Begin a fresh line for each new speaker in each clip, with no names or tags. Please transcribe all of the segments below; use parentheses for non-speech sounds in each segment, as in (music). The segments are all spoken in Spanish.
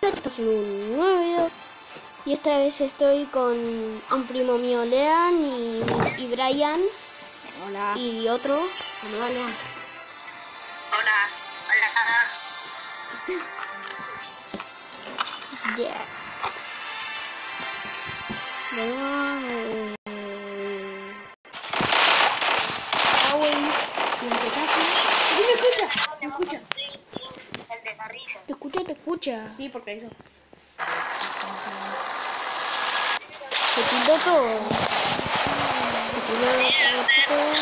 estamos en un nuevo video y esta vez estoy con un primo mío Lean y, y Brian
Hola.
y otro.
Saluda a León.
Hola, hola. (laughs)
Yeah. Lean, eh,
la risa.
Te escucha, te escucha.
Sí, porque hizo.
Se quitó todo. Se quitó todo.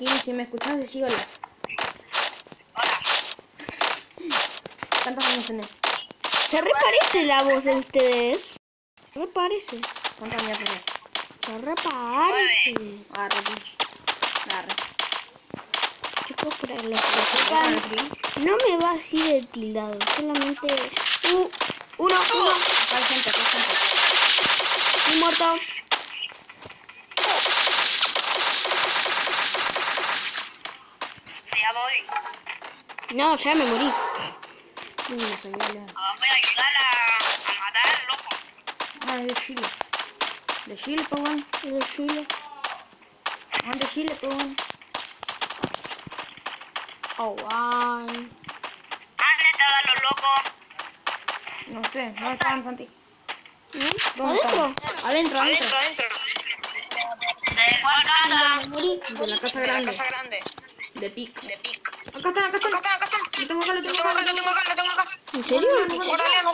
Y si me escuchas, decí ¿Cuántos años tenés?
Se reparece la voz de ustedes. Se reparece.
¿Cuántos años tenés?
Se reparece.
Agarre, pinche. Agarre.
Chicos, para los que sepan, no me va así de tildado. Solamente. Uh, uno, uno.
Hay gente, acá hay gente.
Un muerto.
Ya voy.
No, ya me morí.
Uy, salió León.
Ah, Voy a ayudar a, a matar al loco.
Ah, es de Chile. De Chile, bueno.
Es de Chile.
Ah, de Chile, bueno.
Oh, ay.
¿Dónde estaban los locos?
No sé, ¿dónde estaban, Santi?
¿Eh?
¿Dónde
¿Adentro?
estaban? Adentro, adentro.
adentro. ¿De cuál casa?
De la casa
De la
grande.
casa grande.
De Pic.
De Pic.
Acá están, acá están.
Acá está, acá está.
Lo tengo acá, lo tengo acá,
lo tengo acá.
¿En serio? ¿Por qué no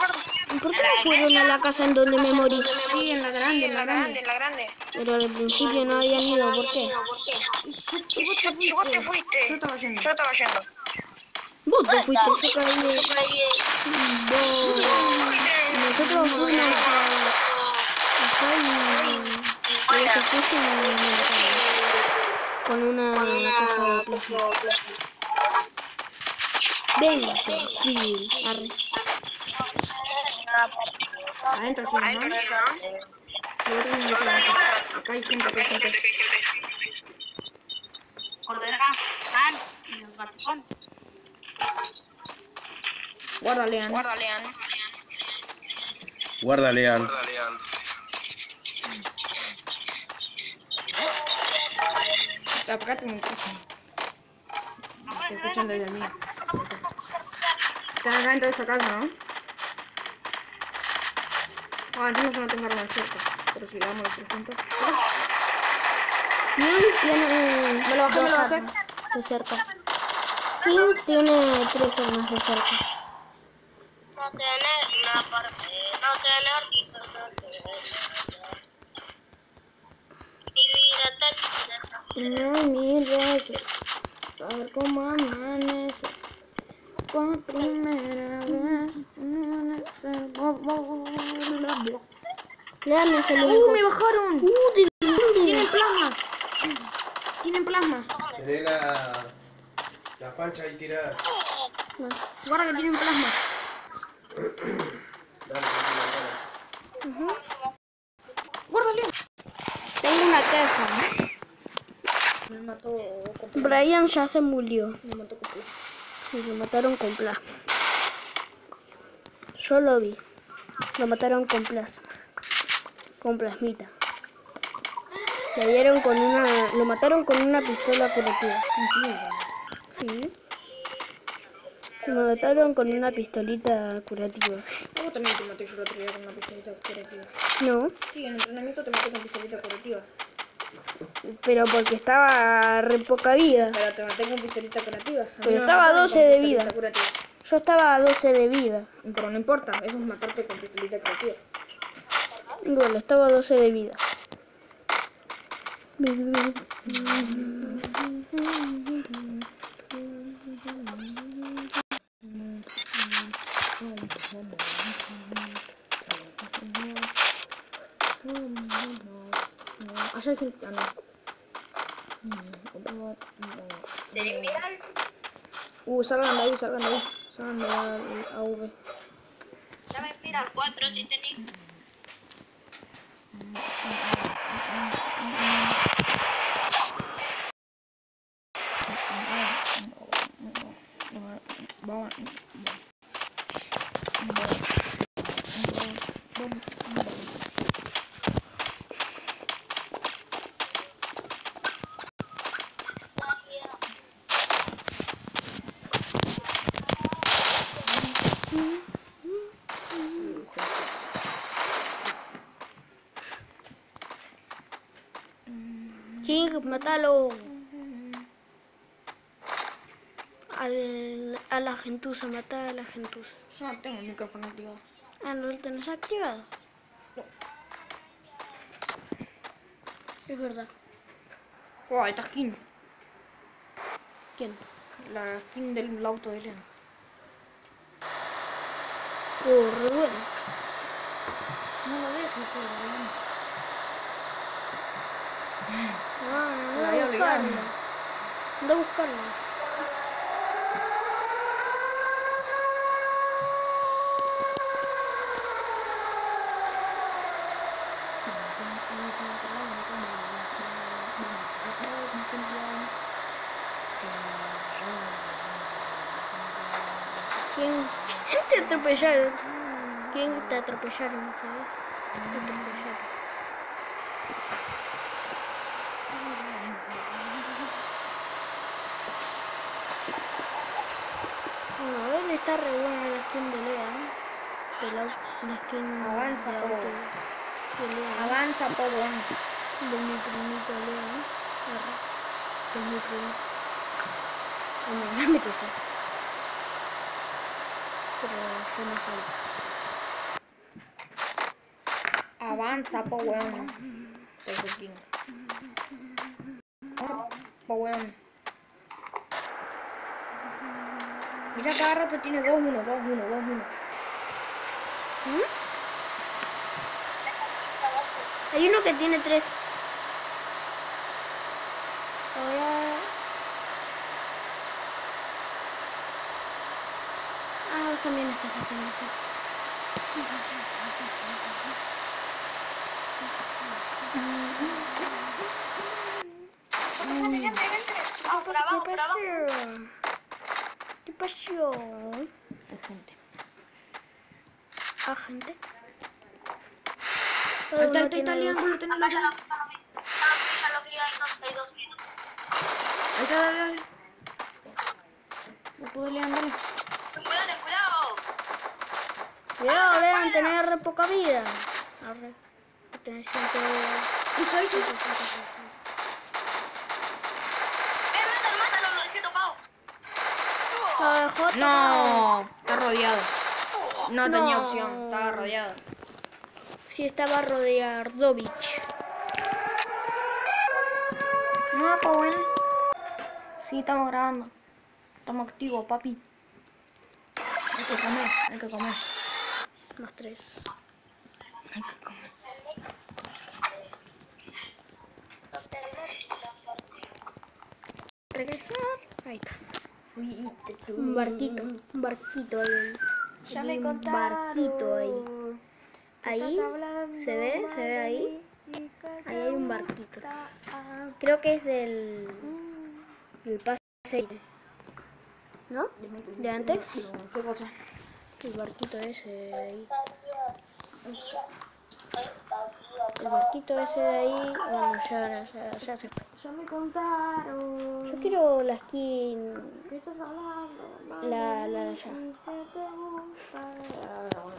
fueron a la casa en donde me morí?
Sí, en la grande, en la grande.
en la grande.
Pero al principio no habían ido. ¿Por qué?
Si vos te fuiste.
Yo estaba yendo.
Yo estaba yendo.
Vos te fuiste. Yo caí. Vos. Nosotros fuimos a. Acá y. Te fuiste con una cosa de plástico. Venga, sí, arre.
Adentro, sí,
Adentro,
¿no? Acá hay gente, acá hay gente.
Ordena, San, y los.
Guarda, Lean.
Guarda, Lean.
Guarda, Lean.
Acá te me escuchan. Te escuchan desde el mío. Están acá dentro de esta casa, ¿no? Ah, tengo arma de cerca. Pero si damos los tres juntos.
King tiene.
Me lo bajé, me
dos
lo bajé.
de cerca. King tiene tres armas de cerca.
No tener una parte, no no tener Mi vida está
No mil veces. A ver cómo amanece. Por primera vez. Lean el
¡Uh,
único.
me bajaron!
Uh.
¡Tienen plasma! ¡Tienen plasma!
Tené la, la pancha ahí tirada.
Guarda que tienen plasma.
Dale, tranquilo,
¡Guarda, Leon!
Tengo una caja.
Me mató
Brian ya se murió.
Me mató con
Sí, lo mataron con plasma. Yo lo vi. Lo mataron con plasma. Con plasmita. Le dieron con una. Lo mataron con una pistola curativa. Sí. Lo mataron con una pistolita curativa.
Vos también te maté yo el otro día con una pistolita curativa.
No,
Sí, en entrenamiento te maté con pistolita curativa.
Pero porque estaba re poca vida.
Pero te maté con pistolita curativa. A
Pero
me
estaba a
mataron
12
con
de vida.
curativa.
Yo estaba a 12 de vida.
Pero no importa, eso es matarte con pistolita curativa.
Bueno, estaba a 12 de vida.
¿Te eliminan?
Uh, salgan de ahí, salgan de ahí. Salgan de la AV.
Dame, mira. 4 si tenéis.
Vamos.
King, matalo. Al, a la gentuza, mata a la gentuza.
Yo no tengo el micrófono activado.
Ah, ¿no lo tenés activado? Es verdad.
Oh, esta skin.
¿Quién?
La skin del auto de Leon.
Oh, re bueno.
No lo ves, eso de Leon.
Ah,
Se la
a buscarlo. Anda a buscarlo. ¿Quién (laughs) te atropellaron? ¿Quién te atropellaron, sabes? Te atropellaron. A ver, está re buena la skin de Leon. El au- la skin
Avanza,
de auto de Leon.
Avanza, pobre.
De mi primito. Arre. De mi primito. Es más grande que yo. Pero yo no soy.
Avanza, po weón. Skin. Avanza, po weón. Mira, cada rato tiene 2-1, 2-1, 2-1.
¿Mm? Hay uno que tiene tres. Ahora. Ah, vos también estás haciendo eso.
Vamos por abajo,
¿Qué
por abajo.
Pasó? ¿Qué pasó?
Hay gente.
Ah, gente.
Ahí está,
Uno
ahí está,
tiene dos,
hay dos.
Ahí está, dale, dale. No puedo dale.
Cuidado, cuidado.
Cuidado, tenés re poca vida. Arre. Tenés. Tocado.
No, está rodeado. No tenía opción, estaba rodeado.
Sí, estaba Rodeardovich.
No, pues bueno. Sí, estamos grabando. Estamos activos, papi. Hay que comer, hay que comer.
Más tres.
Hay que comer.
Regresar. Ahí está. Un barquito. Un barquito ahí.
Ya
un barquito ahí. Ahí. ¿Se ve? ¿Se ve ahí? Ahí hay un barquito. Creo que es del. del pase. ¿No? ¿De antes?
¿Qué cosa?
El barquito ese de ahí. El barquito ese de ahí. Bueno, ya, ya, ya se fue.
Ya me contaron.
Yo quiero la skin.
¿Qué estás hablando?
La, la de allá.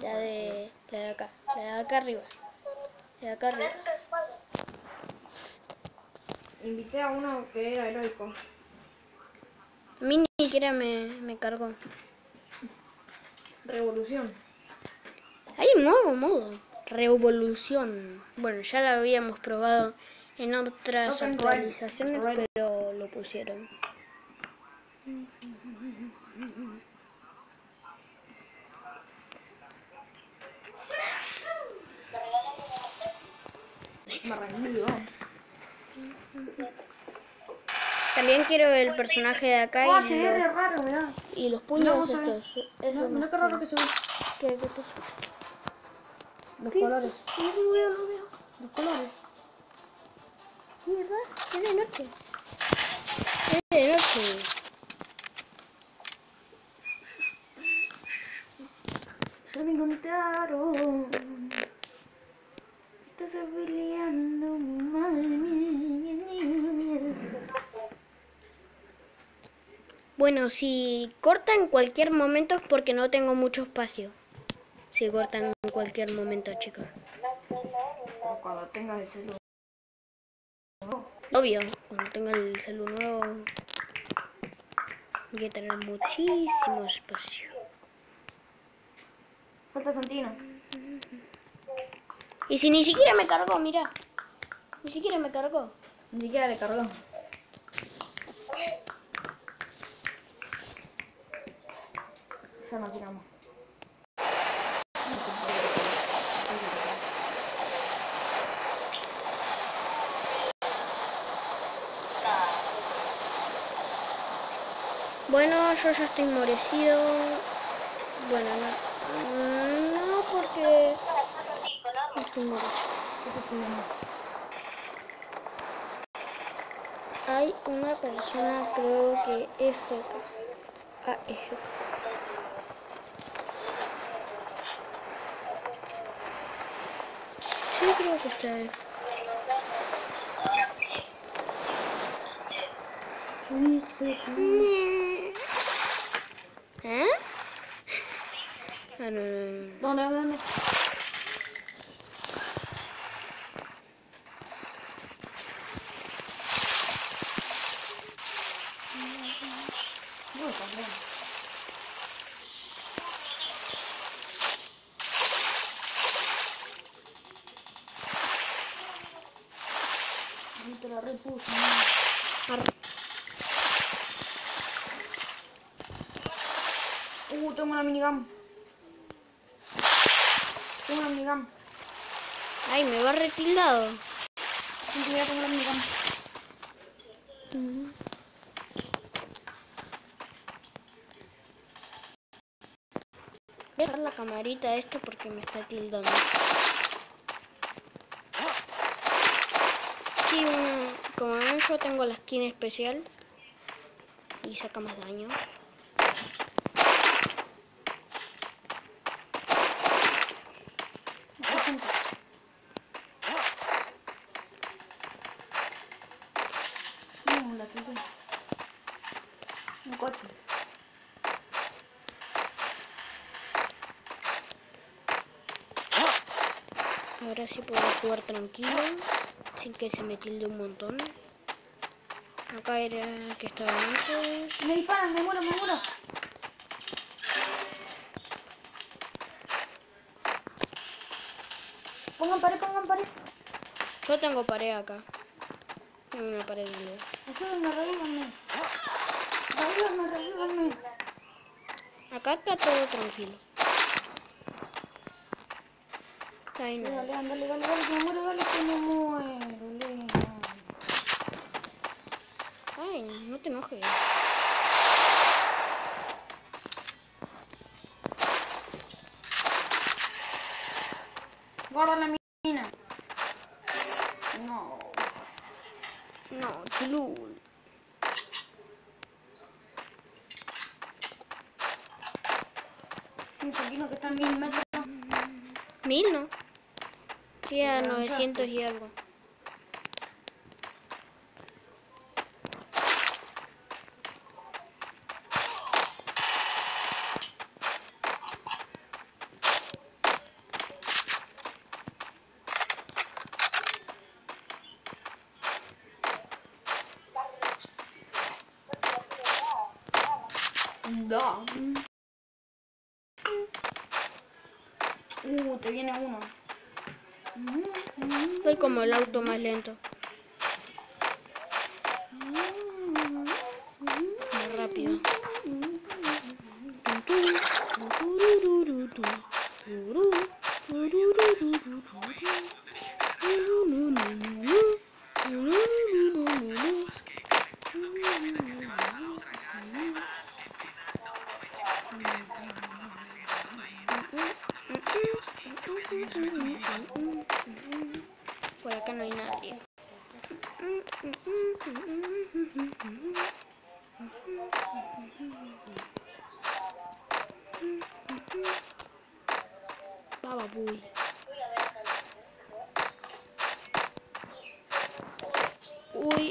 La de. La de acá. La de acá arriba. La de acá arriba.
Invité a uno que era heroico.
A mí ni siquiera me, me cargó.
Revolución.
Hay un nuevo modo. Revolución. Bueno, ya lo habíamos probado en otras
Open
actualizaciones,
Red.
pero lo pusieron. También quiero el personaje de acá
Ah,
y,
se ve re
los,
raro, ¿verdad?
y los puños
ve.
estos.
Mirá,
me
mirá qué raro que se ve.
¿Qué, qué pasó?
Los
¿Qué?
colores.
No lo veo, no lo veo.
Los colores.
¿Es verdad? Es de noche. Es de noche.
Se me encontraron. Estás peleando, madre mía.
Bueno, si corta en cualquier momento es porque no tengo mucho espacio. Si cortan en cualquier momento, chicos.
Cuando tengas el celular.
Obvio, cuando tenga el celular nuevo voy a tener muchísimo espacio.
Falta Santino.
Y si ni siquiera me cargó, mira. Ni siquiera me cargó.
Ni siquiera le cargó. Ya nos tiramos.
Bueno, yo ya estoy morecido. Bueno, no, no porque estoy morecido. Hay una persona, creo que es. Ah, es. Sí, creo que está ahí. No, no.
¿Dónde, dónde? No, también. Sí, te la repuse.
Arre.
Uh, tengo una minigam. Tengo una minigam.
Ay, me va retildado.
Sin que tengo una minigam.
Voy a dejar la camarita esto porque me está tildando. Sí, como ven, yo tengo la skin especial y saca más daño.
No, la tuve. Un coche.
Ahora sí puedo jugar tranquilo, sin que se me tilde un montón. Acá era que estaba antes.
Me disparan, me muero, me muero. Pongan pared, pongan pared.
Yo tengo pared acá. Tengo una pared de
Ayúdenme. Revívanme, revívanme.
Acá está todo tranquilo. Ahí no.
Dale, dale, dale, dale, que me muero, dale, que me muero, Leo.
Ay, no te enojes.
Guarda la mina. No.
No, chulul.
Un chiquino que está en mil metros.
Mil, ¿no? Sí, a
Pero
900 y algo.
Da. Uh, te viene uno.
Soy como el auto más lento. Más rápido. Por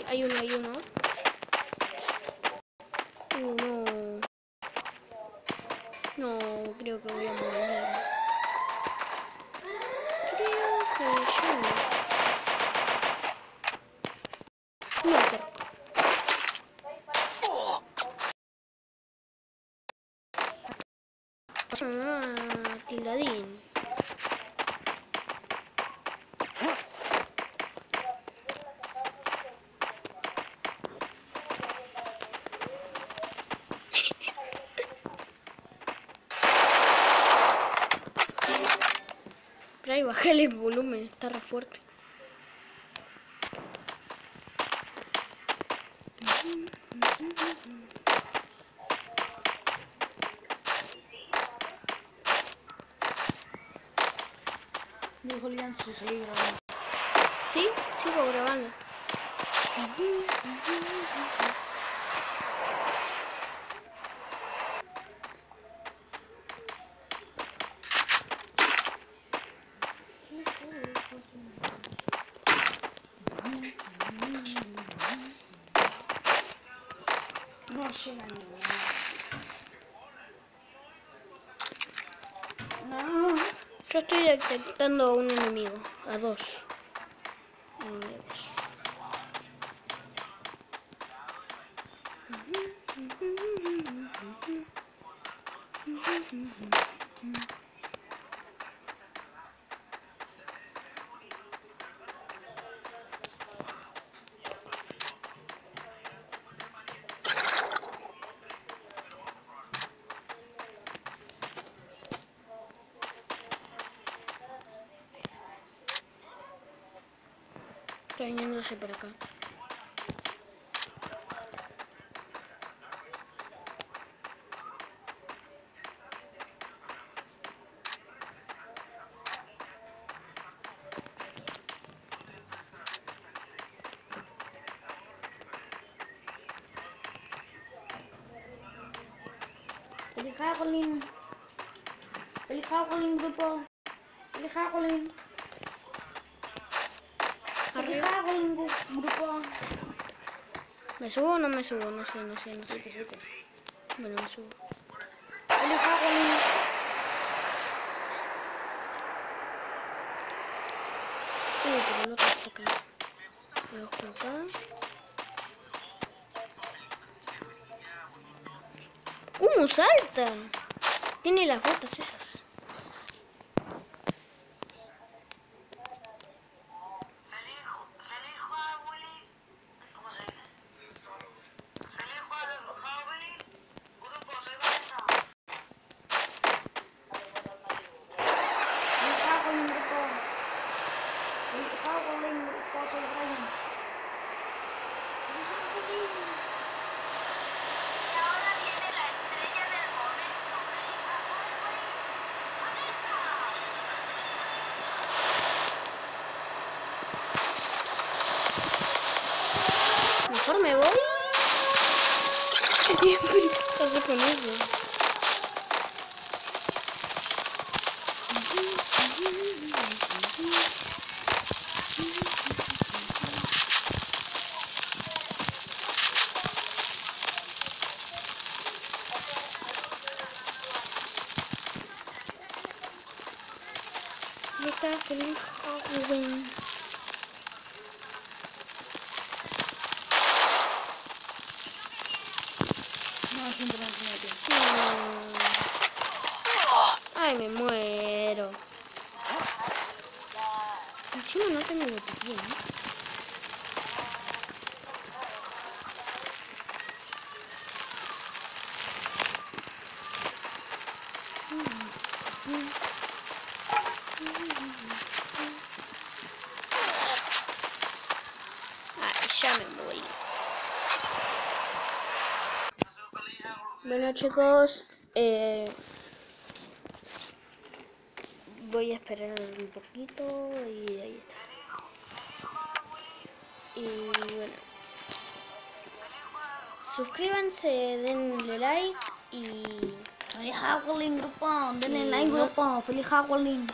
Hay uno, hay uno. Uh, no. No, creo que voy a morir. Creo que yo. No, pero. Ah, tildadín. Ahí bajale el volumen, está re fuerte.
Dijo Lian si seguí grabando.
¿Sí? Sigo grabando.
No llega. No.
Yo estoy detectando a un enemigo, a dos enemigos. Está viniéndose por acá.
Eli Hagelin. Eli Hagelin grupo.
¿Me subo o no me subo? No sé, no sé, no sé. Bueno, me subo. Uy, pero acá. Me acá. ¿Cómo salta? Tiene las botas esas.
Feliz, ju- feliz Halloween. ¿Cómo se dice? Feliz Halloween. Grupo, soy Vanessa.
Eli Hagelin grupo. Eli Hagelin grupo. Soy Brian. Eli Hagelin.
Y ahora viene la estrella del momento. Feliz Halloween. Vanessa.
Mejor me voy. ¿Qué pasa con eso? Ahí está feliz Halloween.
No, simplemente no tiene.
No. Ay, me muero. Encima no tengo botiquín. Ay, ya me morí. Bueno chicos, eh, voy a esperar un poquito y ahí está. Y bueno. Suscríbanse, denle like y
Feliz Halloween, grupo. Denle like, grupo. Feliz Halloween.